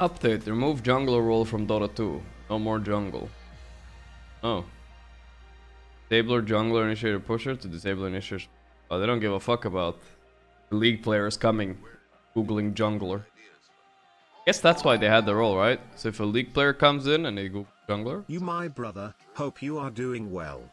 Update, remove jungler role from Dota 2. No more jungle. Oh. Disabler jungler initiator pusher to disable initiators. Oh, they don't give a fuck about the league players coming, googling jungler. Guess that's why they had the role, right? So if a league player comes in and they go jungler, You my brother, hope you are doing well.